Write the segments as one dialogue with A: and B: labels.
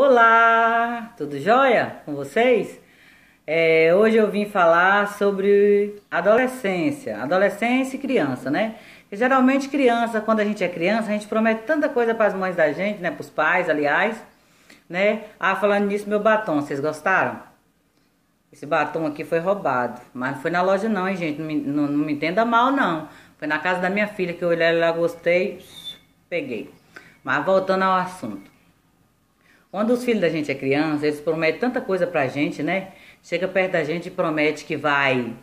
A: Olá, tudo jóia com vocês? É, hoje eu vim falar sobre adolescência, adolescência e criança, né? Geralmente criança, quando a gente é criança, a gente promete tanta coisa para as mães da gente, né? Para os pais, aliás, né? Ah, falando nisso, meu batom, vocês gostaram? Esse batom aqui foi roubado, mas não foi na loja não, hein, gente? Não me, não, não me entenda mal, não. Foi na casa da minha filha que eu olhei lá, gostei, peguei. Mas voltando ao assunto. Quando os filhos da gente é criança, eles prometem tanta coisa pra gente, né? Chega perto da gente e promete que vai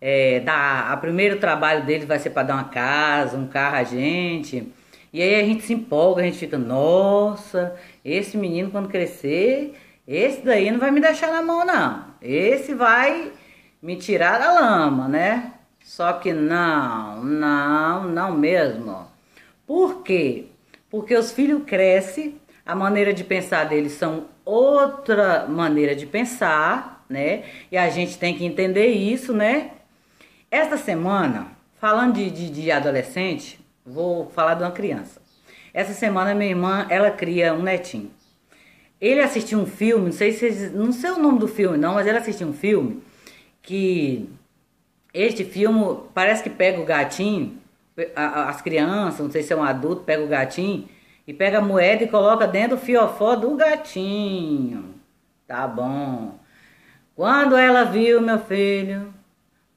A: é, dar. O primeiro trabalho deles vai ser para dar uma casa, um carro a gente. E aí a gente se empolga, a gente fica, nossa, esse menino quando crescer, esse daí não vai me deixar na mão, não. Esse vai me tirar da lama, né? Só que não, não, não mesmo. Por quê? Porque os filhos crescem a maneira de pensar deles são outra maneira de pensar, né? E a gente tem que entender isso, né? Esta semana, falando de, de, de adolescente, vou falar de uma criança. Essa semana minha irmã, ela cria um netinho. Ele assistiu um filme, não sei se não sei o nome do filme não, mas ele assistiu um filme que este filme parece que pega o gatinho, as crianças, não sei se é um adulto, pega o gatinho e pega a moeda e coloca dentro do fiofó do gatinho. Tá bom. Quando ela viu, meu filho,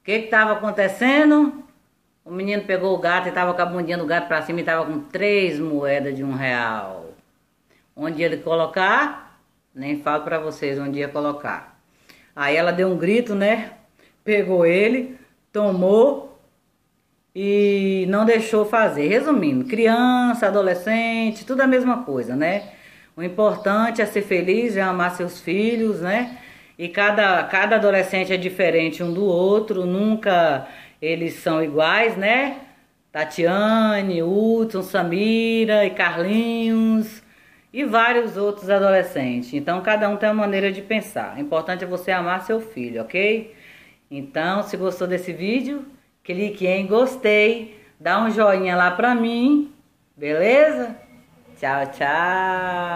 A: o que estava acontecendo? O menino pegou o gato e estava com a bundinha do gato para cima e estava com três moedas de um real. Onde ele colocar? Nem falo para vocês onde ia colocar. Aí ela deu um grito, né? Pegou ele, tomou e não deixou fazer. Resumindo, criança, adolescente, tudo a mesma coisa, né? O importante é ser feliz, é amar seus filhos, né? E cada, cada adolescente é diferente um do outro, nunca eles são iguais, né? Tatiane, Hudson, Samira e Carlinhos e vários outros adolescentes. Então cada um tem uma maneira de pensar. O importante é você amar seu filho, ok? Então, se gostou desse vídeo, clique em gostei, dá um joinha lá pra mim, beleza? Tchau, tchau!